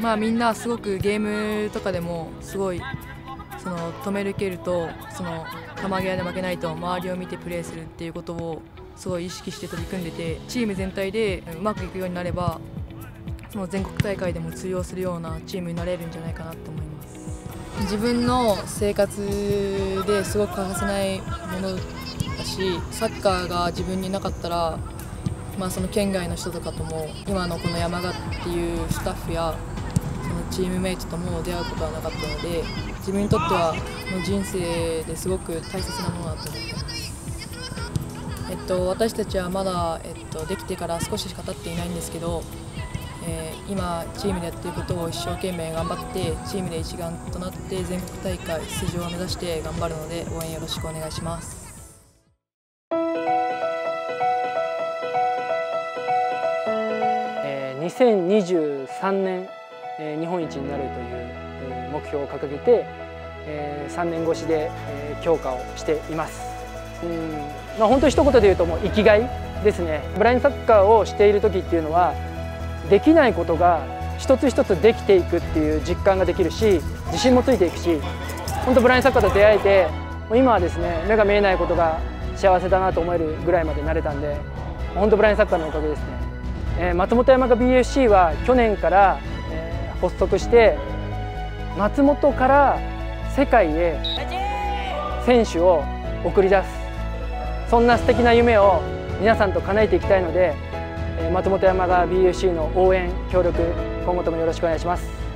まあみんなすごくゲームとかでもすごいその止めるけるとその球際で負けないと周りを見てプレーするっていうことをすごい意識して取り組んでてチーム全体でうまくいくようになればその全国大会でも通用するようなチームになれるんじゃないかなと思います。自分の生活ですごく欠かせないものだしサッカーが自分になかったらまあ、その県外の人とかとも今のこの山賀っていうスタッフやそのチームメイトとも出会うことはなかったので自分にとってはの人生ですごく大切なものだと思ってます。えっと、私たちはまだ、えっと、できてから少ししか経っていないんですけどえー、今チームでやっていることを一生懸命頑張ってチームで一丸となって全国大会出場を目指して頑張るので応援よろしくお願いします。2023年、えー、日本一になるという目標を掲げて、えー、3年越しで、えー、強化をしています。うん。まあ、本当一言で言うともう生きがいですね。ブラインドサッカーをしている時っていうのはできないことが一つ一つできていくっていう実感ができるし自信もついていくし本当ブラインドサッカーと出会えて今はですね目が見えないことが幸せだなと思えるぐらいまでなれたんで本当ブラインドサッカーのおかげですね、え、松本山雅 BFC は去年から、え、発足して松本から世界へ選手を送り出す。そんな素敵な夢を皆さんと叶えていきたいので松本山が BFC の応援協力今後ともよろしくお願いします。